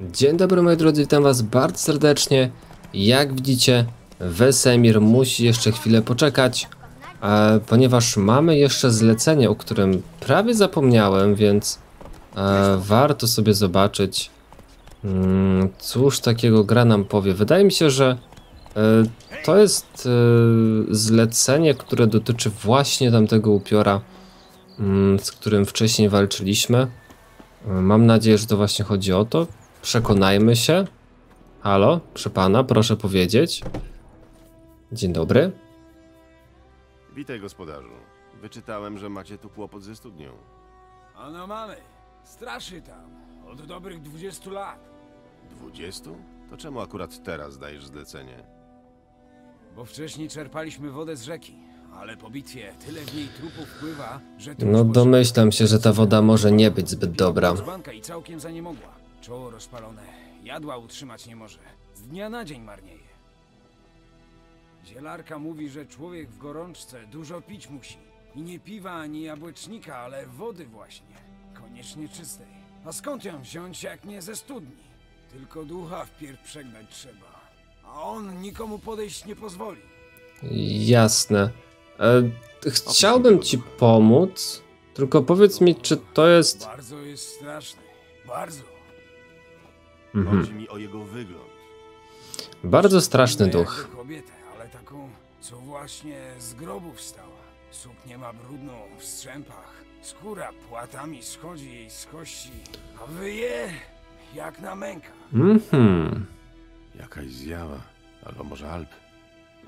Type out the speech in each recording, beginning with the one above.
Dzień dobry moi drodzy, witam was bardzo serdecznie. Jak widzicie, Wesemir musi jeszcze chwilę poczekać, e, ponieważ mamy jeszcze zlecenie, o którym prawie zapomniałem, więc e, warto sobie zobaczyć, mm, cóż takiego gra nam powie. Wydaje mi się, że e, to jest e, zlecenie, które dotyczy właśnie tamtego upiora, mm, z którym wcześniej walczyliśmy. E, Mam nadzieję, że to właśnie chodzi o to. Przekonajmy się. Halo, proszę pana, proszę powiedzieć. Dzień dobry. Witaj, gospodarzu. Wyczytałem, że macie tu kłopot ze studnią. Ano mamy. Straszy tam. Od dobrych 20 lat. Dwudziestu? To czemu akurat teraz dajesz zlecenie? Bo wcześniej czerpaliśmy wodę z rzeki. Ale po bitwie tyle w niej trupów wpływa, że No domyślam się, że ta woda może nie być zbyt dobra. Dzbanka i całkiem zaniemogła. Czoło rozpalone. Jadła utrzymać nie może. Z dnia na dzień marnieje. Zielarka mówi, że człowiek w gorączce dużo pić musi. I nie piwa ani jabłecznika, ale wody właśnie. Koniecznie czystej. A skąd ją wziąć, jak nie ze studni? Tylko ducha wpierw przegnać trzeba. A on nikomu podejść nie pozwoli. Jasne. E, chciałbym ci pomóc, tylko powiedz mi, czy to jest... Bardzo jest straszny. Bardzo. Mhm. Chodzi mi o jego wygląd. Bardzo straszny Nie duch. kobietę, ale taką, co właśnie z grobu wstała. Suknię ma brudną, w strzępach. Skóra płatami schodzi jej z kości, a wyje jak na męka. Mhm. Jakaś zjawa. Albo może Alp.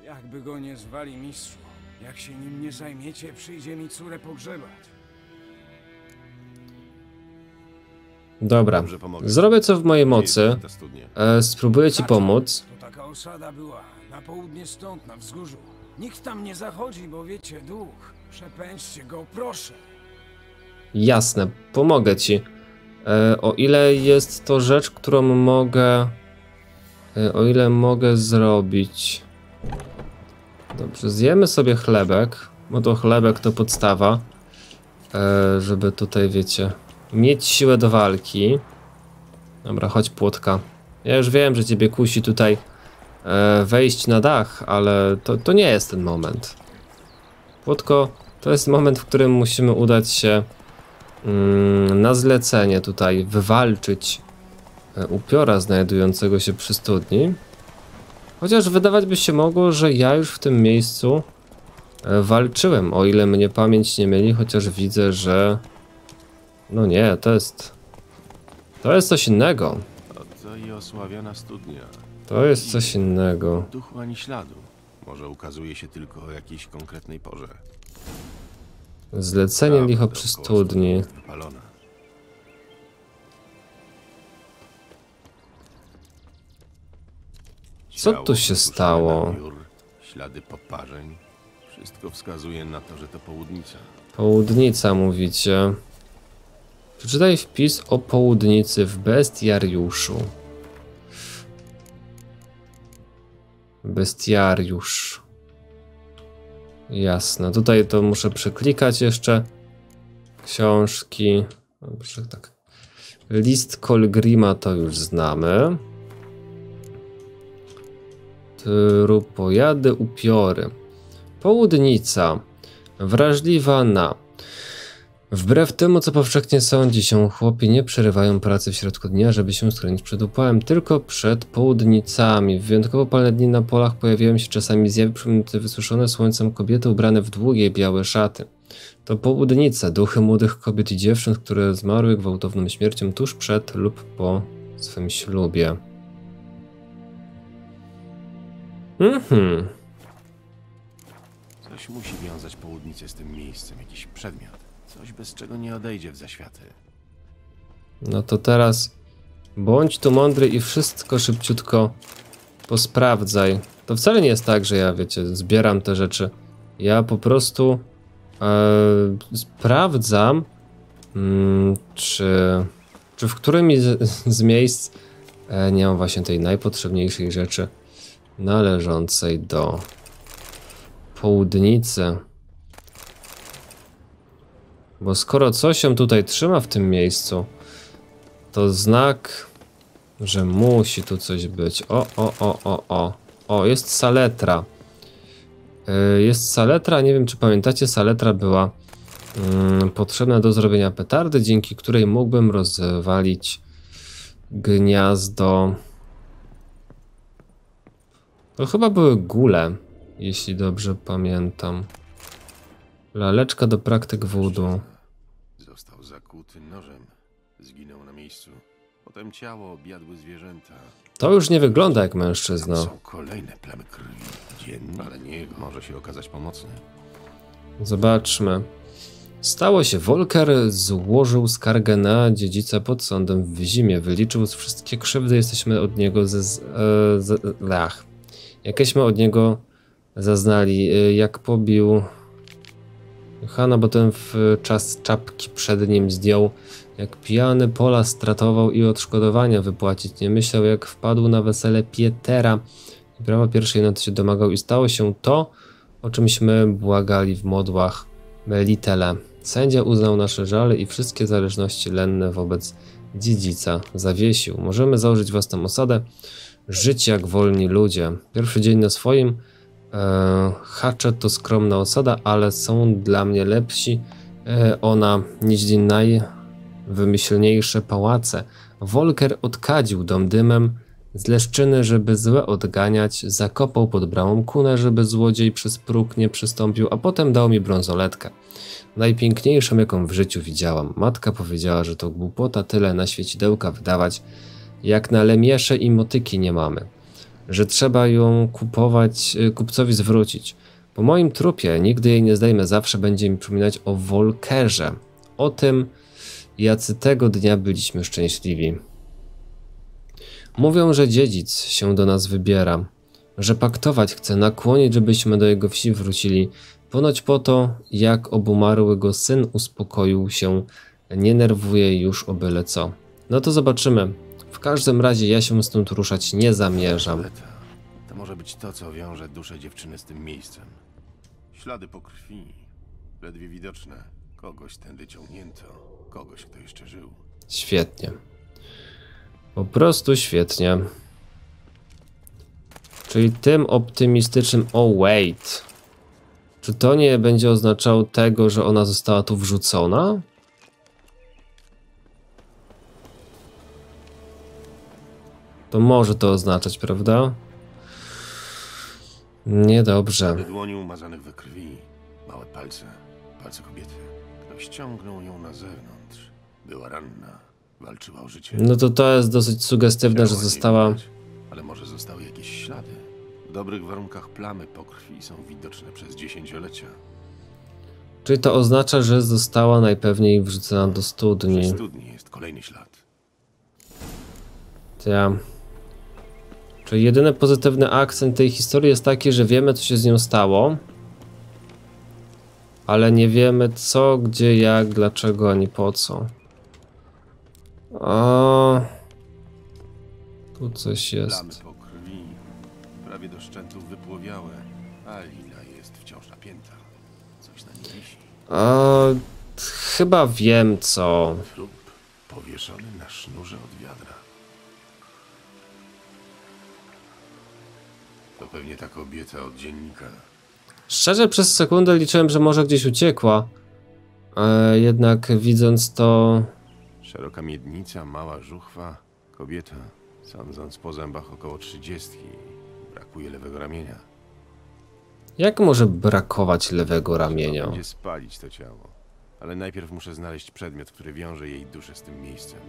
Jakby go nie zwali mistrzu. Jak się nim nie zajmiecie, przyjdzie mi córę pogrzebać. Dobra. Zrobię co w mojej mocy. E, spróbuję ci pomóc. To taka osada była, na południe stąd, na wzgórzu. Nikt tam nie zachodzi, bo wiecie, duch. Przepędźcie go, proszę. Jasne, pomogę ci. E, o ile jest to rzecz, którą mogę. E, o ile mogę zrobić. Dobrze, zjemy sobie chlebek, bo to chlebek to podstawa. E, żeby tutaj, wiecie, mieć siłę do walki. Dobra, chodź płotka. Ja już wiem, że ciebie kusi tutaj e, wejść na dach, ale to, to nie jest ten moment. Płotko, to jest moment, w którym musimy udać się mm, na zlecenie tutaj wywalczyć e, upiora znajdującego się przy studni. Chociaż wydawać by się mogło, że ja już w tym miejscu e, walczyłem, o ile mnie pamięć nie myli, chociaż widzę, że no nie, to jest to jest coś innego. Oto i osławiona studnia. To jest coś innego. Duchu ani śladu. Może ukazuje się tylko o jakiejś konkretnej porze. Zlecenie Tam, licho przy studni Wypalona. Co tu się stało? ślady poparzeń. Wszystko wskazuje na to, że to południca. Południca mówicie. Przeczytaj wpis o południcy w bestiariuszu. Bestiariusz. Jasne. Tutaj to muszę przeklikać jeszcze. Książki. Tak. List Kolgrima to już znamy. Trupojady upiory. Południca. Wrażliwa na. Wbrew temu, co powszechnie sądzi się, chłopi nie przerywają pracy w środku dnia, żeby się schronić przed upałem, tylko przed południcami. W wyjątkowo palne dni na polach pojawiają się czasami zjawy wysuszone słońcem kobiety ubrane w długie, białe szaty. To południce, duchy młodych kobiet i dziewcząt, które zmarły gwałtowną śmiercią tuż przed lub po swym ślubie. Mhm. Coś musi wiązać południcę z tym miejscem, jakiś przedmiot. Coś, bez czego nie odejdzie w zaświaty. No to teraz bądź tu mądry i wszystko szybciutko posprawdzaj. To wcale nie jest tak, że ja, wiecie, zbieram te rzeczy. Ja po prostu e, sprawdzam, mm, czy, czy w którymś z, z miejsc e, nie mam właśnie tej najpotrzebniejszej rzeczy należącej do południcy. Bo skoro coś się tutaj trzyma w tym miejscu, to znak że musi tu coś być. O, o, o, o, o. O, jest saletra. Yy, jest saletra, nie wiem czy pamiętacie, saletra była yy, potrzebna do zrobienia petardy, dzięki której mógłbym rozwalić gniazdo. To chyba były gule, jeśli dobrze pamiętam. Laleczka do praktyk voodoo. Miejscu. Potem ciało objadły zwierzęta. To już nie wygląda jak Tam mężczyzna. są kolejne plamy krwi. Dziennie, ale nie. Może się okazać pomocny. Zobaczmy. Stało się, Volker złożył skargę na dziedzica pod sądem w zimie. Wyliczył z wszystkie krzywdy, jesteśmy od niego ze... z- E, z ach. Jakieśmy od niego zaznali. E, jak pobił Hanna, bo ten w czas czapki przed nim zdjął. Jak pijany Pola stratował i odszkodowania wypłacić. Nie myślał, jak wpadł na wesele Pietera. I prawa pierwszej nocy się domagał i stało się to, o czymśmy błagali w modłach Melitele. Sędzia uznał nasze żale i wszystkie zależności lenne wobec dziedzica zawiesił. Możemy założyć własną osadę, żyć jak wolni ludzie. Pierwszy dzień na swoim. E, Hatchet to skromna osada, ale są dla mnie lepsi e, ona niż najwymyślniejsze pałace. Volker odkadził dom dymem z leszczyny, żeby złe odganiać, zakopał pod bramą kunę, żeby złodziej przez próg nie przystąpił, a potem dał mi brązoletkę. Najpiękniejszą, jaką w życiu widziałam. Matka powiedziała, że to głupota tyle na świecidełka wydawać, jak na lemiesze i motyki nie mamy. Że trzeba ją kupować, y, kupcowi zwrócić. Po moim trupie nigdy jej nie zdejmę, zawsze będzie mi przypominać o Volkerze. O tym, jacy tego dnia byliśmy szczęśliwi. Mówią, że dziedzic się do nas wybiera, że paktować chce, nakłonić, żebyśmy do jego wsi wrócili. Ponoć po to, jak obumarły go syn uspokoił się, nie nerwuje już o byle co. No to zobaczymy. W każdym razie ja się stąd ruszać nie zamierzam. To może być to, co wiąże duszę dziewczyny z tym miejscem. Ślady po krwi. Ledwie widoczne. Kogoś tędy ciągnięto. Kogoś, kto jeszcze żył. Świetnie. Po prostu świetnie. Czyli tym optymistycznym. Oh, wait. Czy to nie będzie oznaczało tego, że ona została tu wrzucona? To może to oznaczać, prawda? Niedobrze. Na dłoni umazanych we krwi. Małe palce. Palce kobiety. Ściągnął ją na zewnątrz. Była ranna. Walczyła o życie. No to to jest dosyć sugestywne, że została. Ale może zostały jakieś ślady. W dobrych warunkach plamy po krwi są widoczne przez dziesięciolecia. Czyli to oznacza, że została najpewniej wrzucona do Przy studni. studni jest kolejny ślad. Ja. Czyli jedyny pozytywny akcent tej historii jest taki, że wiemy, co się z nią stało, ale nie wiemy co, gdzie, jak, dlaczego, ani po co. O, tu coś jest. Po krwi. Prawie do szczętów wypłowiałe. A lina jest wciąż napięta. Coś na niej wisi. O, chyba wiem co. Trup powieszony na sznurze od wiadra. To pewnie ta kobieta od dziennika. Szczerze przez sekundę liczyłem, że może gdzieś uciekła. E, jednak widząc to, Szeroka miednica, mała żuchwa, kobieta. Sądząc po zębach około trzydziestki. Brakuje lewego ramienia. jak może brakować lewego ramienia? Będzie spalić to ciało. Ale najpierw muszę znaleźć przedmiot, który wiąże jej duszę z tym miejscem.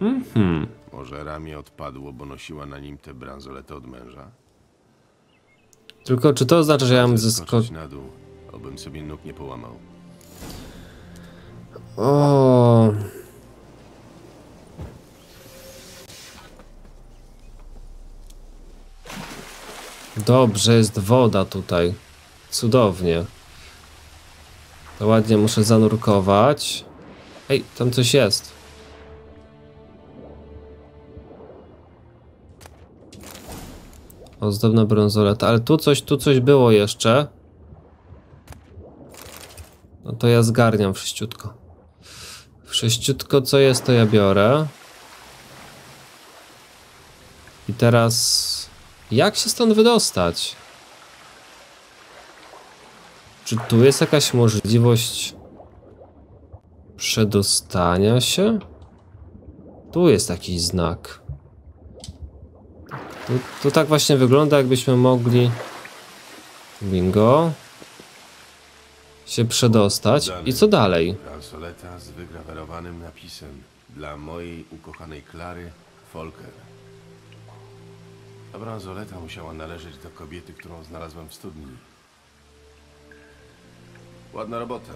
Mhm. Może ramię odpadło, bo nosiła na nim te bransolety od męża? Tylko czy to oznacza, że ja mam Zeskoczyć na dół, obym sobie nóg nie połamał. O. Dobrze, jest woda tutaj. Cudownie. To ładnie muszę zanurkować. Ej, tam coś jest. Ozdobna brązoleta, ale tu coś, tu coś było jeszcze. No to ja zgarniam wszyściutko. Wszyściutko co jest, to ja biorę. I teraz... Jak się stąd wydostać? Czy tu jest jakaś możliwość przedostania się? Tu jest jakiś znak. Tu, tu tak właśnie wygląda, jakbyśmy mogli... Bingo. Się przedostać. I co dalej? Bransoleta z wygrawerowanym napisem dla mojej ukochanej Klary Folker. Ta bransoleta musiała należeć do kobiety, którą znalazłem w studni. Ładna robota,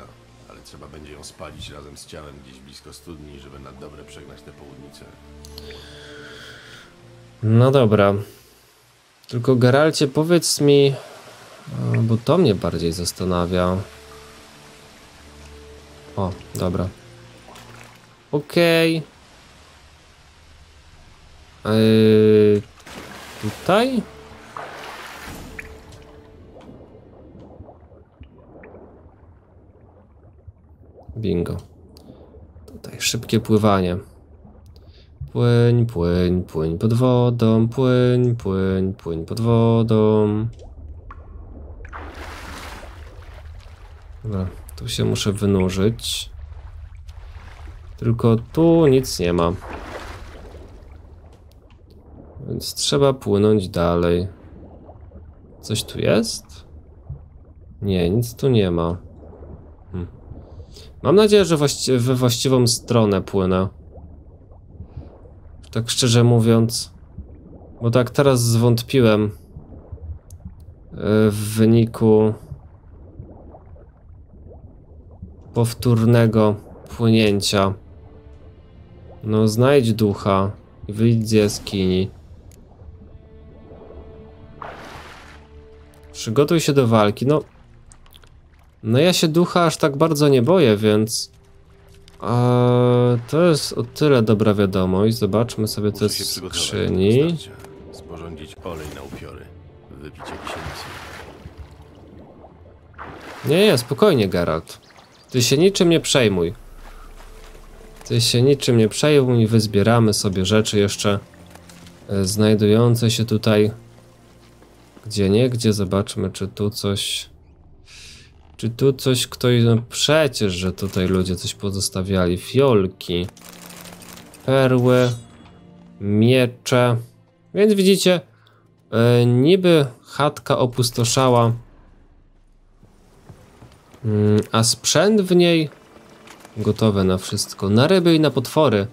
ale trzeba będzie ją spalić razem z ciałem gdzieś blisko studni, żeby na dobre przegnać tę południcę. No dobra. Tylko Geralcie, powiedz mi, o, bo to mnie bardziej zastanawia. O, dobra. Okej. Yy, tutaj? Bingo. Tutaj szybkie pływanie. Płyń, płyń, płyń pod wodą, płyń, płyń, płyń pod wodą. Dobra, tu się muszę wynurzyć. Tylko tu nic nie ma. Więc trzeba płynąć dalej. Coś tu jest? Nie, nic tu nie ma. Hm. Mam nadzieję, że właści we właściwą stronę płynę. Tak szczerze mówiąc. Bo tak teraz zwątpiłem. e, W wyniku powtórnego płynięcia. No, znajdź ducha i wyjdź z jaskini. Przygotuj się do walki. No, no ja się ducha aż tak bardzo nie boję, więc Eee, to jest o tyle dobra wiadomość. Zobaczmy sobie co Muszę przygotować skrzyni. Sporządzić olej na upiory. Wypić jakiś eliksir. Nie, nie, spokojnie, Geralt. Ty się niczym nie przejmuj. Ty się niczym nie przejmuj, wyzbieramy sobie rzeczy jeszcze e, znajdujące się tutaj. Gdzie nie, gdzie zobaczmy, czy tu coś. Czy tu coś ktoś. No przecież, że tutaj ludzie coś pozostawiali. Fiolki, perły, miecze. Więc widzicie, e, niby chatka opustoszała. Mm, A sprzęt w niej gotowe na wszystko. Na ryby i na potwory.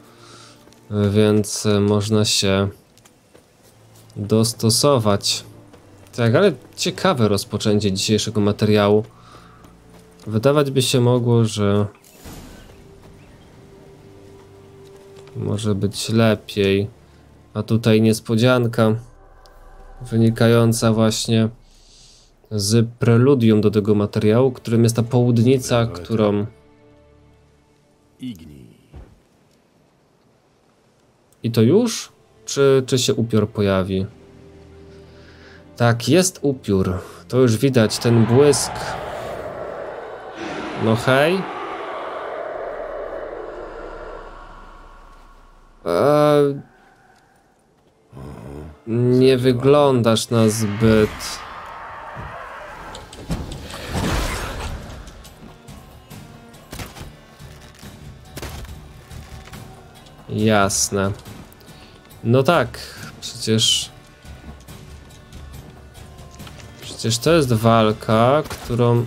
E, Więc e, można się dostosować. Tak, ale ciekawe rozpoczęcie dzisiejszego materiału. Wydawać by się mogło, że może być lepiej. A tutaj niespodzianka wynikająca właśnie z preludium do tego materiału, którym jest ta południca, którą... I to już? Czy, czy się upiór pojawi? Tak, jest upiór. To już widać, ten błysk. No hej. Eee, nie wyglądasz na zbyt... Jasne. No tak, przecież... Przecież to jest walka, którą...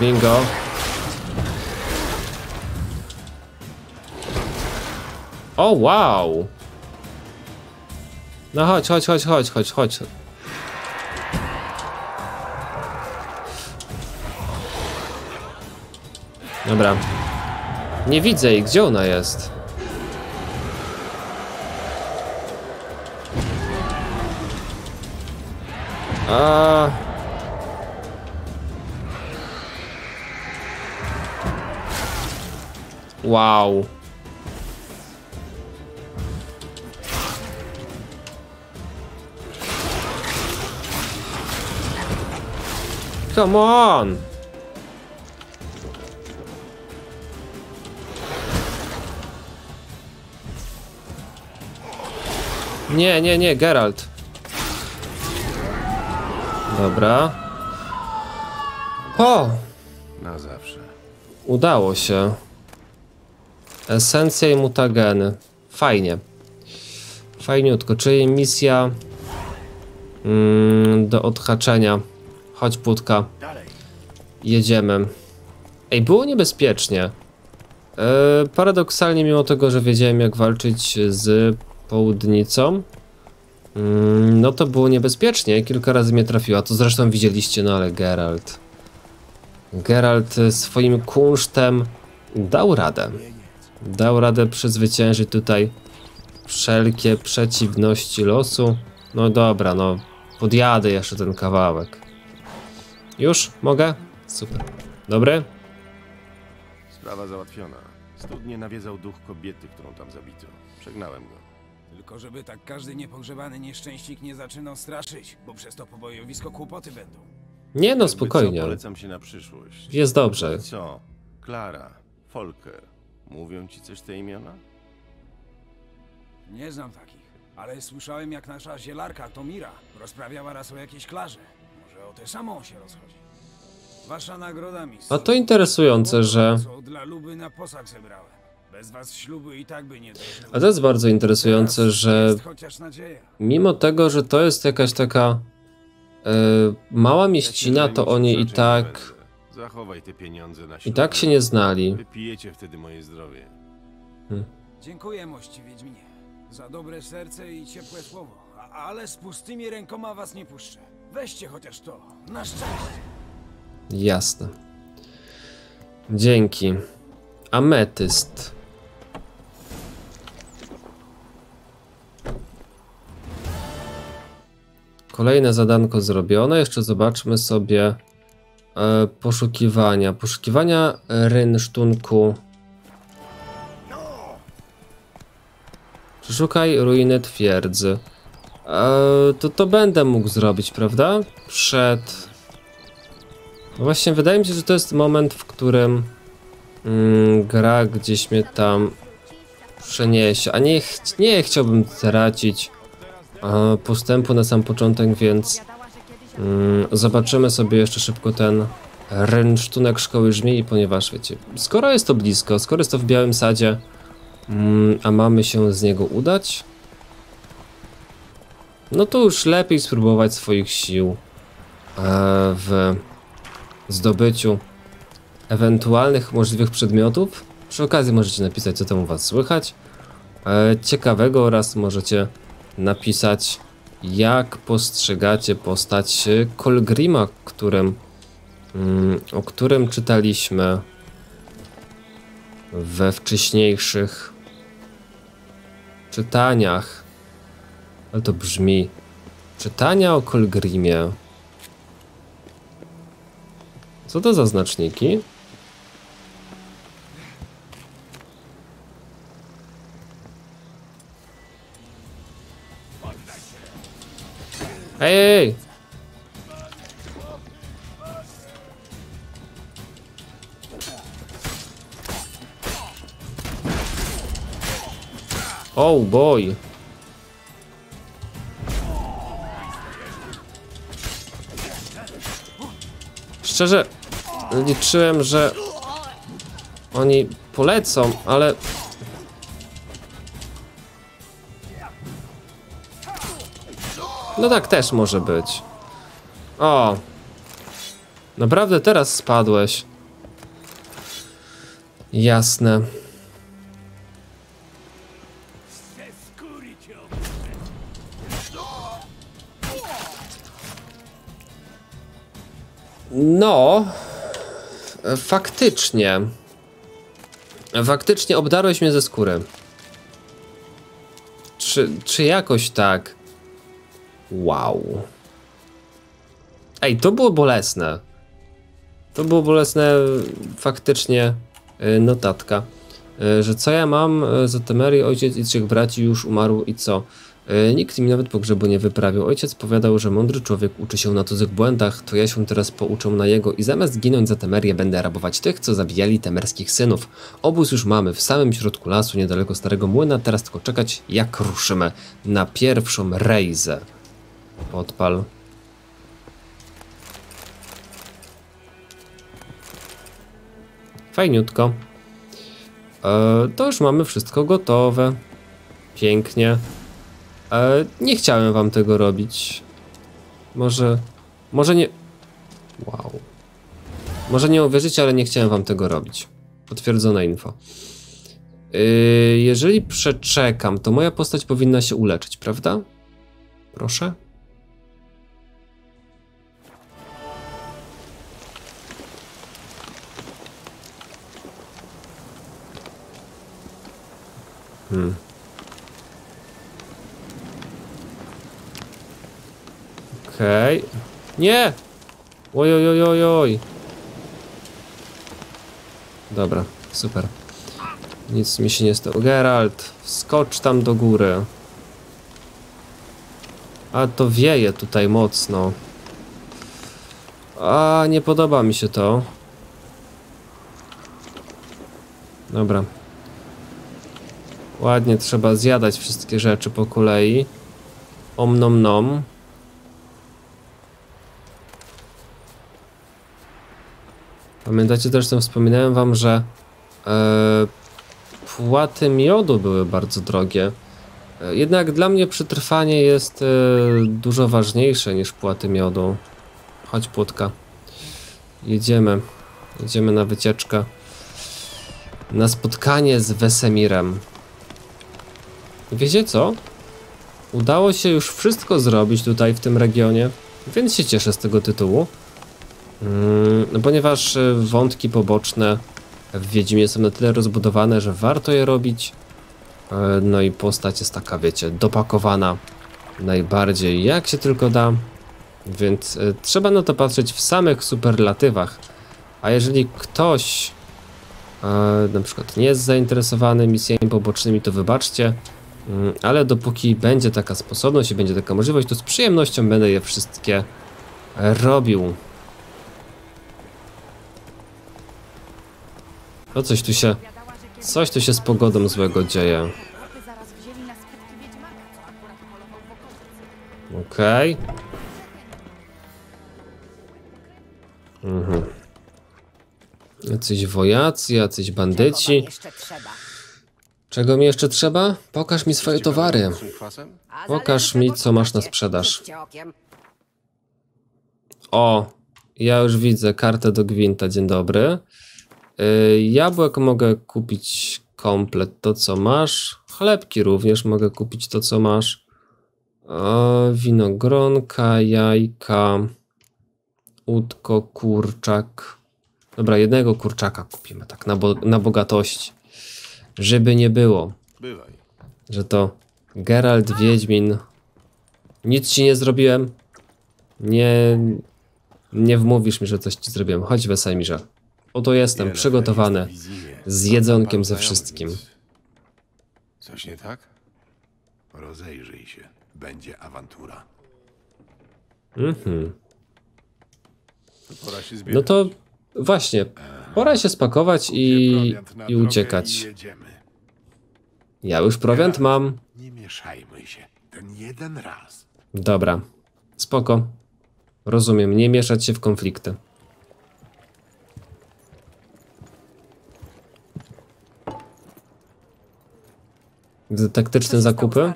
Bingo. O, wow! No chodź, chodź, chodź, chodź, chodź, chodź. Dobra. Nie widzę jej, gdzie ona jest? A... Wow. Come on! Nie, nie, nie, Geralt. Dobra. O! Na zawsze. Udało się. Esencja i mutageny. Fajnie. Fajniutko, czyli misja mm, do odhaczenia. Chodź. Dalej. Jedziemy. Ej, było niebezpiecznie. E, paradoksalnie, mimo tego, że wiedziałem jak walczyć z południcą, mm, no to było niebezpiecznie. Kilka razy mnie trafiła. To zresztą widzieliście, no ale Geralt. Geralt swoim kunsztem dał radę. Dał radę przezwyciężyć tutaj wszelkie przeciwności losu. No dobra, no podjadę jeszcze ten kawałek. Już? Mogę? Super. Dobry? Sprawa załatwiona. Studnie nawiedzał duch kobiety, którą tam zabito. Przegnałem go. Tylko żeby tak każdy niepogrzebany nieszczęśnik nie zaczynał straszyć, bo przez to pobojowisko kłopoty będą. Nie no, spokojnie. Co, polecam się na przyszłość. Jest dobrze. Co? Klara, Folker. Mówią ci coś te imiona? Nie znam takich, ale słyszałem jak nasza zielarka Tomira rozprawiała raz o jakiejś klarze. Może o tę samą się rozchodzi. Wasza nagroda, mistrz. A to interesujące, że... Co dla Luby na posag zebrałem. Bez was ślubu i tak by nie doszło. A to jest bardzo interesujące, że Jest chociaż nadzieja. mimo tego, że to jest jakaś taka e, mała mieścina, to oni i tak Zachowaj te pieniądze na i tak się nie znali. Wypijecie wtedy moje zdrowie. Dziękuję mości Wiedźminie. Za dobre serce i ciepłe słowo. A, ale z pustymi rękoma was nie puszczę. Weźcie chociaż to. Na szczęście. Jasne. Dzięki. Ametyst. Kolejne zadanko zrobione. Jeszcze zobaczmy sobie poszukiwania. Poszukiwania rynsztunku. Przeszukaj ruiny twierdzy. E, to to będę mógł zrobić, prawda? Przed no właśnie, wydaje mi się, że to jest moment, w którym mm, gra gdzieś mnie tam przeniesie. A nie, ch nie chciałbym tracić e, postępu na sam początek, więc zobaczymy sobie jeszcze szybko ten rynsztunek szkoły żmiei, ponieważ wiecie, skoro jest to blisko, skoro jest to w Białym Sadzie, mm, a mamy się z niego udać, no to już lepiej spróbować swoich sił e, w zdobyciu ewentualnych możliwych przedmiotów. Przy okazji możecie napisać, co tam u Was słychać. E, ciekawego oraz możecie napisać, jak postrzegacie postać e, Kolgrima, którym, mm, o którym czytaliśmy we wcześniejszych czytaniach. Ale to brzmi. Czytania o Kolgrimie. Co to za znaczniki? Ej! Oh boy! Szczerze, liczyłem, że oni polecą, ale... No tak też może być. O! Naprawdę teraz spadłeś. Jasne. No, faktycznie. Faktycznie obdarłeś mnie ze skóry. Czy, czy jakoś tak? Wow. Ej, to było bolesne. To było bolesne faktycznie e, notatka. E, Że co ja mam za Temerii, ojciec i trzech braci już umarł i co? Nikt mi nawet pogrzebu nie wyprawił. Ojciec powiadał, że mądry człowiek uczy się na cudzych błędach, to ja się teraz pouczę na jego i zamiast ginąć za Temerię będę rabować tych, co zabijali temerskich synów. Obóz już mamy w samym środku lasu, niedaleko Starego Młyna, teraz tylko czekać jak ruszymy na pierwszą rejzę. Odpal. Fajniutko. E, to już mamy wszystko gotowe. Pięknie. E, nie chciałem wam tego robić. Może. Może nie. Wow. Może nie uwierzycie, ale nie chciałem wam tego robić. Potwierdzone info. E, jeżeli przeczekam, to moja postać powinna się uleczyć, prawda? Proszę. Hmm. Okej. Okay. Nie! Oj, oj, oj, oj, oj. Dobra, super. Nic mi się nie stało. Geralt, skocz tam do góry. A to wieje tutaj mocno. A nie podoba mi się to. Dobra. Ładnie trzeba zjadać wszystkie rzeczy po kolei. Om nom nom. Pamiętacie zresztą wspominałem wam, że e, płaty miodu były bardzo drogie. E, jednak dla mnie przetrwanie jest e, dużo ważniejsze niż płaty miodu. Chodź płotka. Jedziemy. Jedziemy na wycieczkę. Na spotkanie z Wesemirem. Wiecie co? Udało się już wszystko zrobić tutaj w tym regionie, więc się cieszę z tego tytułu. Mm, no ponieważ e, wątki poboczne w Wiedźmie są na tyle rozbudowane, że warto je robić. E, no i postać jest taka, wiecie, dopakowana najbardziej jak się tylko da. Więc e, trzeba na to patrzeć w samych superlatywach. A jeżeli ktoś na przykład nie jest zainteresowany misjami pobocznymi, to wybaczcie. Mm, ale dopóki będzie taka sposobność i będzie taka możliwość, to z przyjemnością będę je wszystkie robił. O coś tu się. Coś tu się z pogodą złego dzieje. Okej. Okay. Mhm. Jacyś wojacy, jacyś bandyci. Czego mi jeszcze trzeba? Pokaż mi swoje towary. Pokaż mi, co masz na sprzedaż. O, ja już widzę kartę do Gwinta. Dzień dobry. Yy, jabłek mogę kupić komplet to, co masz. Chlebki również mogę kupić to, co masz. winogronka, jajka, udko, kurczak. Dobra, jednego kurczaka kupimy, tak, na, bo na bogatości. Żeby nie było, Bywaj. że to Geralt Wiedźmin. Nic ci nie zrobiłem. Nie, nie wmówisz mi, że coś ci zrobiłem. Chodź, Wesemirze. Oto jestem, Wiele przygotowany. jest. Z jedzonkiem ze wszystkim. Coś nie tak? Rozejrzyj się. Będzie awantura. Mhm. No to właśnie, pora się spakować i, i uciekać. Ja już prowiant mam. Nie mieszajmy się. Ten jeden raz. Dobra, spoko. Rozumiem, nie mieszać się w konflikty. Taktyczne zakupy?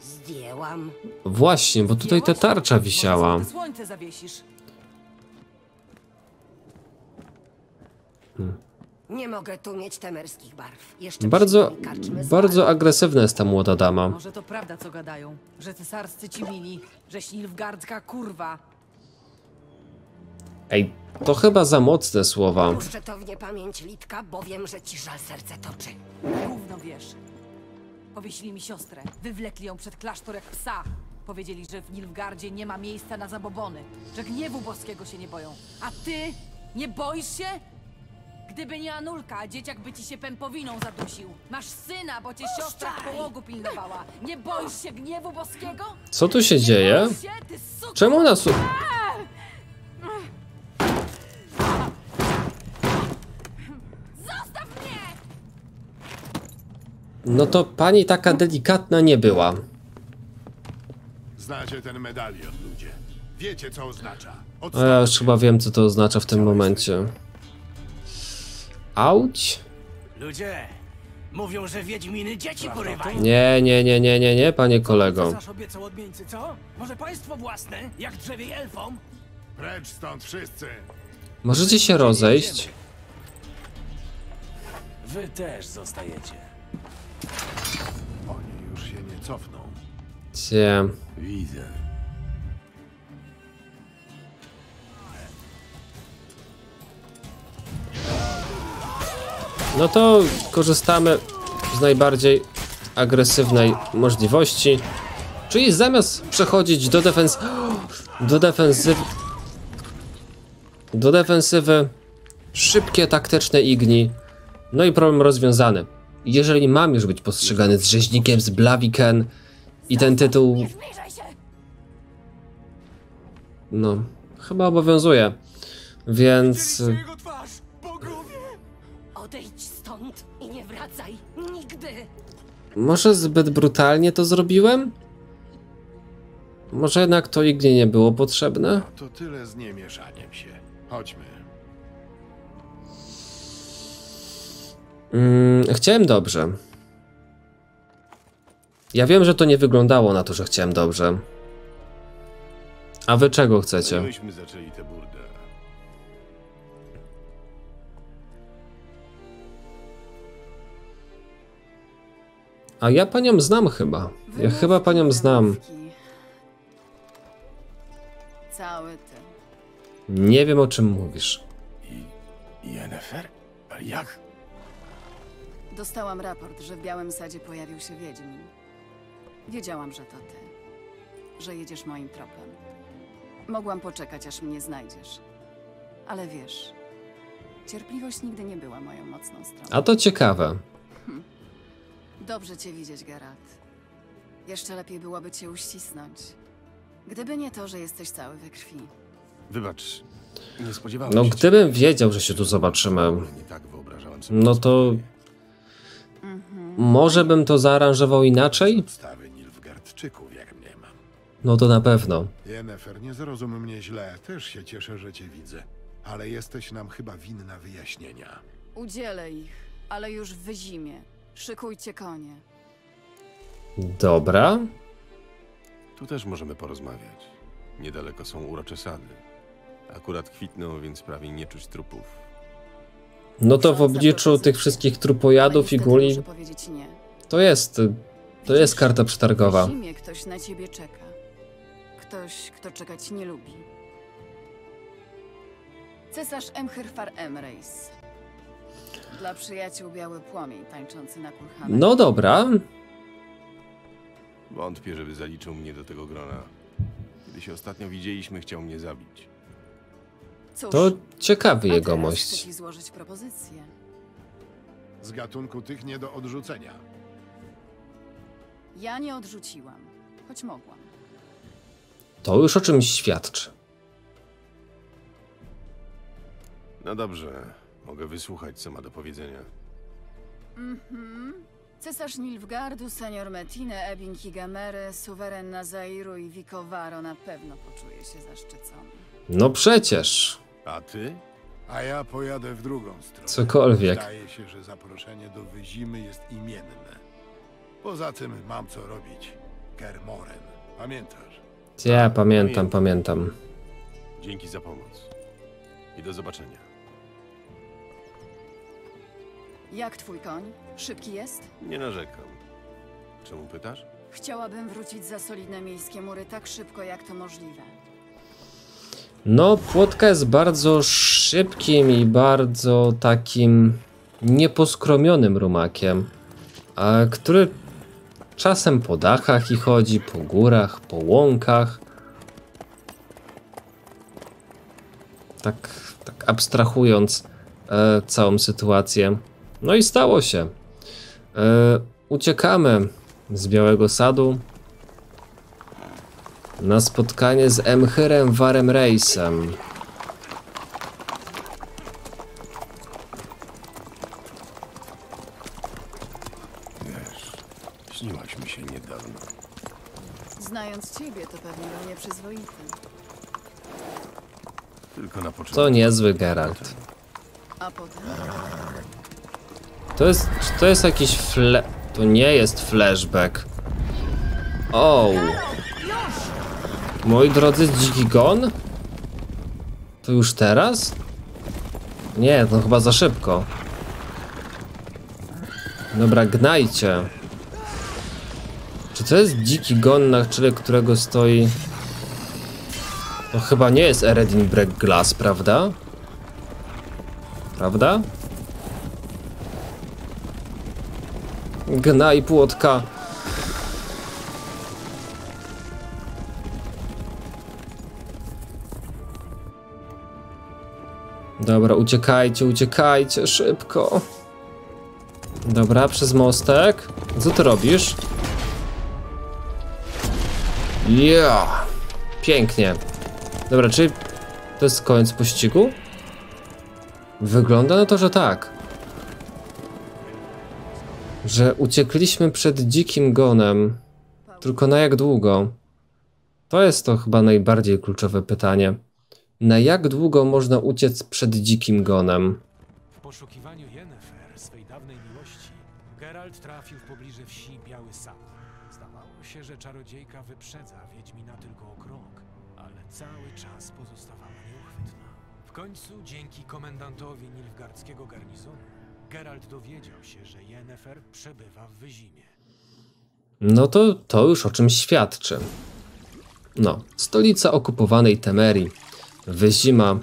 Zdjęłam. Właśnie, bo tutaj ta tarcza wisiała. Słońce zawiesisz. Nie mogę tu mieć temerskich barw. Jeszcze Bardzo, bardzo agresywna jest ta młoda dama. Może to prawda, co gadają. Że cesarscy ci mili, że Śnilfgardzka kurwa. Ej, to chyba za mocne słowa. Puszczę to w niepamięć Litka, bo wiem, że ci żal serce toczy. Gówno wiesz. Powiesili mi siostrę. Wywlekli ją przed klasztor jak psa. Powiedzieli, że w Nilfgardzie nie ma miejsca na zabobony. Że gniewu boskiego się nie boją. A ty? Nie boisz się? Gdyby nie Anulka, dzieciak by ci się pępowiną zadusił. Masz syna, bo cię siostra w połogu pilnowała. Nie boisz się gniewu boskiego? Co tu się dzieje? Czemu nas... u- Zostaw mnie! No to pani taka delikatna nie była. Znacie ten medalion, ludzie. Wiecie, co oznacza. A ja już chyba wiem, co to oznacza w tym momencie. Auć? Ludzie, mówią, że wiedźminy dzieci porywają. Nie, nie, nie, nie, nie, nie, panie kolego. Obiecał odmieńcy, co? Może państwo własne, jak drzewiej elfom? Precz stąd wszyscy! Możecie się rozejść? Wy też zostajecie. Oni już się nie cofną. Cie. Widzę. No to korzystamy z najbardziej agresywnej możliwości. Czyli zamiast przechodzić do defens... Do defensywy... Do defensywy... Szybkie, taktyczne igni. No i problem rozwiązany. Jeżeli mam już być postrzegany z rzeźnikiem z Blaviken i ten tytuł... No, chyba obowiązuje. Więc... Może zbyt brutalnie to zrobiłem? Może jednak to ignie nie było potrzebne? To tyle z niemieszaniem się. Chodźmy. Mm, chciałem dobrze. Ja wiem, że to nie wyglądało na to, że chciałem dobrze. A wy czego chcecie? Myśmy zaczęli tę. A ja panią znam chyba. Ja chyba panią znam. Cały ty. Nie wiem o czym mówisz. I... Yennefer? A jak? Dostałam raport, że w Białym Sadzie pojawił się Wiedźmin. Wiedziałam, że to ty. Że jedziesz moim tropem. Mogłam poczekać, aż mnie znajdziesz. Ale wiesz, cierpliwość nigdy nie była moją mocną stroną. A to ciekawe. Dobrze cię widzieć, Geralt. Jeszcze lepiej byłoby cię uścisnąć. Gdyby nie to, że jesteś cały we krwi. Wybacz, nie spodziewałem No się gdybym wiedział, że się tu zobaczymy, nie tak wyobrażałem sobie. no to może bym to zaaranżował inaczej? Podstawy Nilfgaardczyków, jak mnie mam. No to na pewno. Yennefer, nie zrozum mnie źle. Też się cieszę, że cię widzę. Ale jesteś nam chyba winna wyjaśnienia. Udzielę ich, ale już w zimie. Szykujcie konie. Dobra. Tu też możemy porozmawiać. Niedaleko są urocze sady. Akurat kwitną, więc prawie nie czuć trupów. No to w obliczu tych wszystkich trupojadów i guli to jest, to jest karta przetargowa. W zimie ktoś na ciebie czeka. Ktoś, kto czekać nie lubi. Cesarz Emhyrfar Emreis. Dla przyjaciół biały płomień tańczący na kulhanach. No dobra, Wątpię, żeby zaliczył mnie do tego grona. Kiedy się ostatnio widzieliśmy, chciał mnie zabić. Cóż, to ciekawy a teraz chcę jegomość. ci złożyć propozycję. Z gatunku tych nie do odrzucenia. Ja nie odrzuciłam, choć mogłam. To już o czymś świadczy. No dobrze, mogę wysłuchać, co ma do powiedzenia. Cesarz Nilfgardu, senior Metine, Ebin Kigamery, suweren Nazairu i Vikowaro na pewno poczuje się zaszczycony. No przecież. A ty? A ja pojadę w drugą stronę. Cokolwiek. Wydaje się, że zaproszenie do Wyzimy jest imienne. Poza tym mam co robić. Kermoren. Pamiętasz? Ja pamiętam, pamiętam. Dzięki za pomoc. I do zobaczenia. Jak twój koń? Szybki jest? Nie narzekam. Czemu pytasz? Chciałabym wrócić za solidne miejskie mury tak szybko, jak to możliwe. No, płotka jest bardzo szybkim i bardzo takim nieposkromionym rumakiem, a który czasem po dachach i chodzi, po górach, po łąkach. Tak, tak abstrahując, e, całą sytuację. No i stało się. E, uciekamy z Białego Sadu na spotkanie z Emchyrem Warem. Wiesz, śniłaś mi się niedawno. Znając ciebie, to pewnie był nieprzyzwoity. Tylko na początku. To niezły Geralt. To jest, czy to jest jakiś fle... To nie jest flashback. O. Moi drodzy, dziki gon? To już teraz? Nie, to chyba za szybko. Dobra, gnajcie. Czy to jest dziki gon, na czele którego stoi... To chyba nie jest Eredin Break Glass, prawda? Prawda? Gnaj płotka. Dobra, uciekajcie, uciekajcie, szybko. Dobra, przez mostek. Co ty robisz? Ja, pięknie. Dobra, czy to jest koniec pościgu? Wygląda na to, że tak. Że uciekliśmy przed dzikim gonem. Tylko na jak długo? To jest to chyba najbardziej kluczowe pytanie. Na jak długo można uciec przed dzikim gonem? W poszukiwaniu Yennefer, swej dawnej miłości, Geralt trafił w pobliże wsi Biały Sad. Zdawało się, że czarodziejka wyprzedza Wiedźmina tylko o krok, ale cały czas pozostawała nieuchwytna. W końcu, dzięki komendantowi Nilfgaardzkiego garnizonu, Geralt dowiedział się, że Yennefer przebywa w Wyzimie. No to to już o czym świadczy. No, stolica okupowanej Temerii, Wyzima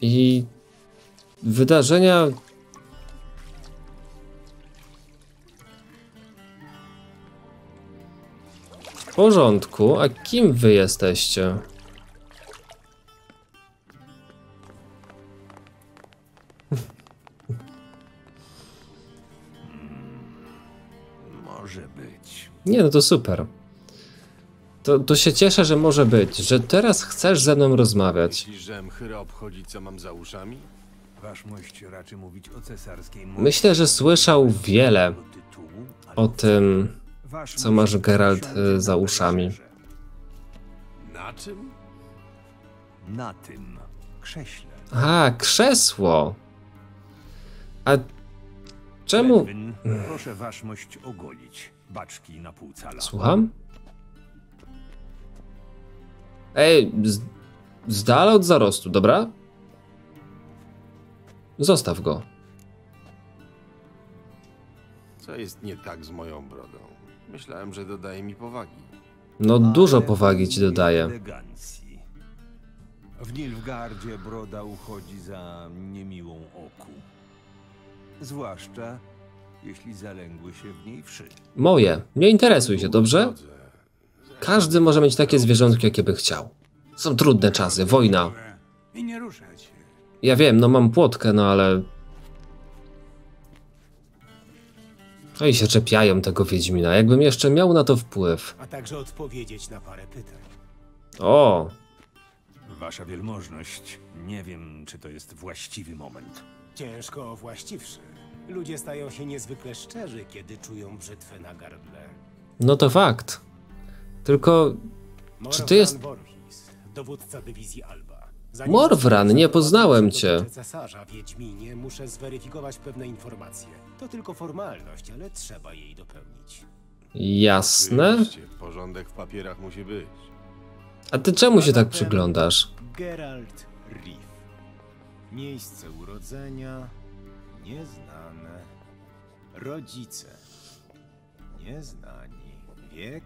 i wydarzenia w porządku. A kim wy jesteście? Nie, no to super. To, to się cieszę, że może być, że teraz chcesz ze mną rozmawiać. Myślisz, że Mchyra obchodzi, co mam za uszami? Waszmość raczy mówić o cesarskiej mocy Myślę, że słyszał wiele o tym, co masz Geralt y, za uszami. Na czym? Na tym krześle. A, krzesło. A czemu? Proszę waszmość ogolić. Baczki na pół cala. Słucham? Ej, z, z dala od zarostu, dobra? Zostaw go. Co jest nie tak z moją brodą? Myślałem, że dodaje mi powagi. No, dużo Ale powagi ci elegancji. W Nilfgardzie broda uchodzi za niemiłą oku. Zwłaszcza jeśli zalęgły się w niej wszy. Moje. Nie interesuj się, dobrze? Każdy może mieć takie zwierzątko, jakie by chciał. Są trudne czasy, wojna. I nie ruszać. Ja wiem, no mam płotkę, no ale... No i się czepiają tego Wiedźmina, jakbym jeszcze miał na to wpływ. a także odpowiedzieć na parę pytań. O, Wasza wielmożność, nie wiem, czy to jest właściwy moment. Ciężko właściwszy. Ludzie stają się niezwykle szczerzy, kiedy czują brzytwę na gardle. no to fakt. Tylko, Czy ty jest- dowódca dywizji Alba. Zanim Morwran, nie poznałem cię. cesarza Wiedźminie, muszę zweryfikować pewne informacje. To tylko formalność, ale trzeba jej dopełnić. jasne. Oczywiście, porządek w papierach musi być. A ty czemu się tak przyglądasz? Geralt Riff. Miejsce urodzenia nieznane. Rodzice nieznani. Wiek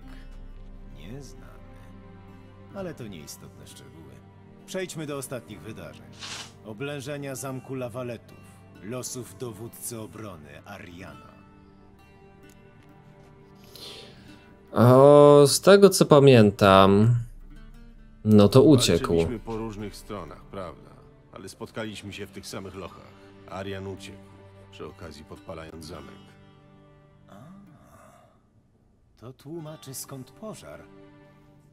nieznany. Ale to nieistotne szczegóły. Przejdźmy do ostatnich wydarzeń. Oblężenia zamku Lawaletów. Losów dowódcy obrony Ariana. O, z tego co pamiętam, no to uciekł. Walczyliśmy po różnych stronach, prawda? ale spotkaliśmy się w tych samych lochach. Arian uciekł, przy okazji podpalając zamek. To tłumaczy skąd pożar.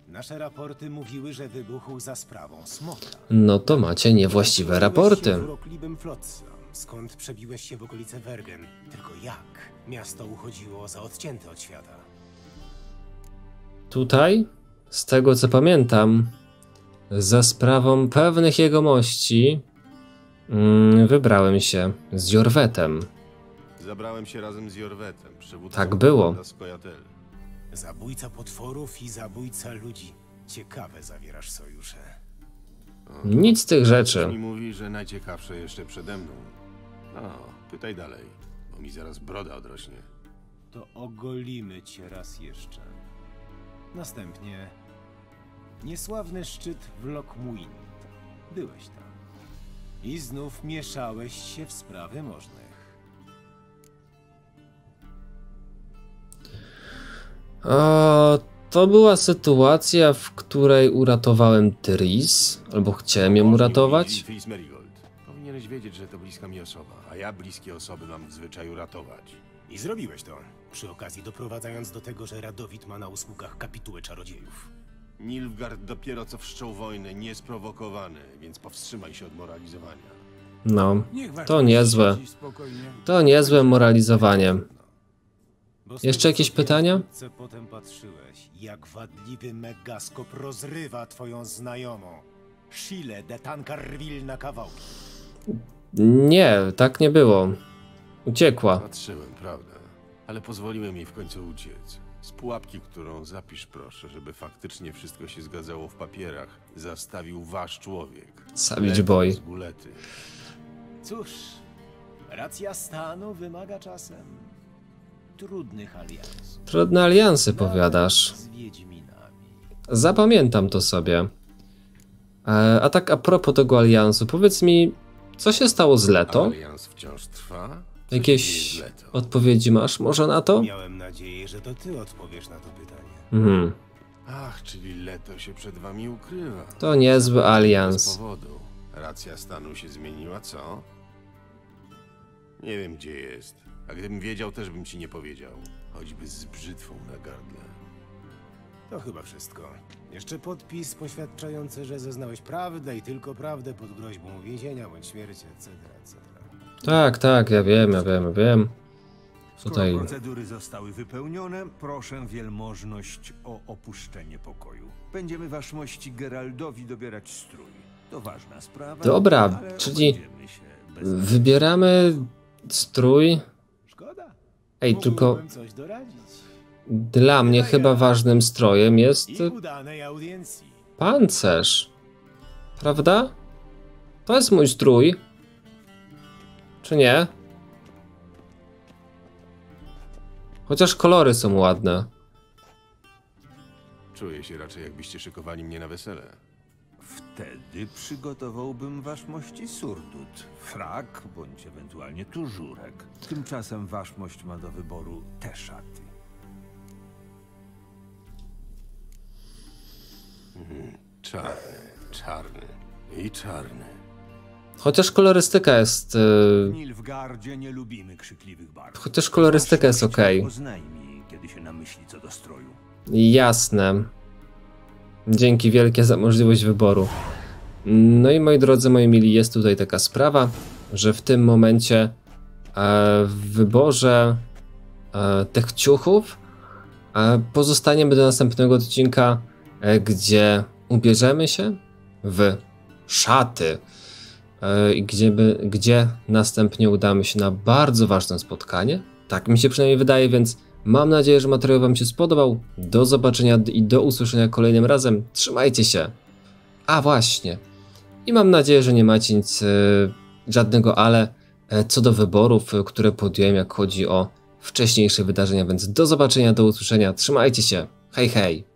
Nasze raporty mówiły, że wybuchł za sprawą smota. No to macie niewłaściwe raporty. W urokliwym Flotsam, skąd przebiłeś się w okolice Wergen. Tylko jak? Miasto uchodziło za odcięte od świata. Tutaj, z tego co pamiętam, za sprawą pewnych jegomości wybrałem się z Jorwetem. Zabrałem się razem z Jorwetem, przywódcą Tak było. Zabójca potworów i zabójca ludzi. Ciekawe zawierasz sojusze. Nic z tych rzeczy. mi mówi, że najciekawsze jeszcze przede mną. No, pytaj dalej, bo mi zaraz broda odrośnie. To ogolimy cię raz jeszcze. Następnie niesławny szczyt w Lokmuin. Byłeś tam. I znów mieszałeś się w sprawy możnych. O, to była sytuacja, w której uratowałem Tris, albo chciałem ją uratować. Powinieneś wiedzieć, że to bliska mi osoba, a ja bliskie osoby mam w zwyczaju ratować. I zrobiłeś to. Przy okazji doprowadzając do tego, że Radowid ma na usługach kapitułę czarodziejów. Nilfgaard dopiero co wszczął wojnę, niesprowokowany, więc powstrzymaj się od moralizowania. No, to niezłe. To niezłe moralizowanie. Jeszcze jakieś co pytania? wkrótce potem patrzyłeś, jak wadliwy megaskop rozrywa twoją znajomą. Shile de Tancarville na kawałki. Nie, tak nie było. Uciekła. Patrzyłem, prawda? Ale pozwoliłem jej w końcu uciec. Z pułapki, którą zapisz proszę, żeby faktycznie wszystko się zgadzało w papierach, zastawił wasz człowiek. Savage boy. Z bulety. Cóż, racja stanu wymaga czasem trudnych aliansów. Trudne aliansy, powiadasz. Z Wiedźminami. Zapamiętam to sobie. E, a tak a propos tego aliansu, powiedz mi, co się stało z Leto? Alians wciąż trwa? Jakieś z odpowiedzi masz może na to? Miałem nadzieję, że to ty odpowiesz na to pytanie. Mhm. Ach, czyli Leto się przed wami ukrywa. To niezły alians. powodu. Racja stanu się zmieniła, co? Nie wiem, gdzie jest. A gdybym wiedział, też bym ci nie powiedział. Choćby z brzytwą na gardle. To chyba wszystko. Jeszcze podpis poświadczający, że zeznałeś prawdę i tylko prawdę pod groźbą więzienia bądź śmierci, etc., etc. Tak, tak, ja wiem, ja wiem, ja wiem. Skoro Tutaj procedury zostały wypełnione, proszę wielmożność o opuszczenie pokoju. Będziemy waszmości Geraldowi dobierać strój. To ważna sprawa. Dobra, czyli wybieramy strój. Szkoda. Ej, tylko Mógłbym coś doradzić. dla mnie chyba ważnym strojem jest pancerz. Prawda? To jest mój strój. Czy nie? Chociaż kolory są ładne. Czuję się raczej, jakbyście szykowali mnie na wesele. Wtedy przygotowałbym waszmości surdut, frak bądź ewentualnie tużurek. Tymczasem waszmość ma do wyboru te szaty. Czarny, czarny i czarny. Chociaż kolorystyka jest. W Nilfgardzie nie lubimy krzykliwych barw. chociaż kolorystyka jest ok. Oznajmij, kiedy się namyśli co do stroju. Jasne. Dzięki wielkie za możliwość wyboru. No i moi drodzy, moi mili, jest tutaj taka sprawa, że w tym momencie e, w wyborze e, tych ciuchów e, pozostaniemy do następnego odcinka, gdzie ubierzemy się w szaty, gdzie, by, gdzie następnie udamy się na bardzo ważne spotkanie. Tak mi się przynajmniej wydaje, więc mam nadzieję, że materiał Wam się spodobał. Do zobaczenia i do usłyszenia kolejnym razem. Trzymajcie się. A właśnie. I mam nadzieję, że nie macie nic, e, żadnego ale e, co do wyborów, e, które podjąłem, jak chodzi o wcześniejsze wydarzenia. Więc do zobaczenia, do usłyszenia. Trzymajcie się. Hej, hej.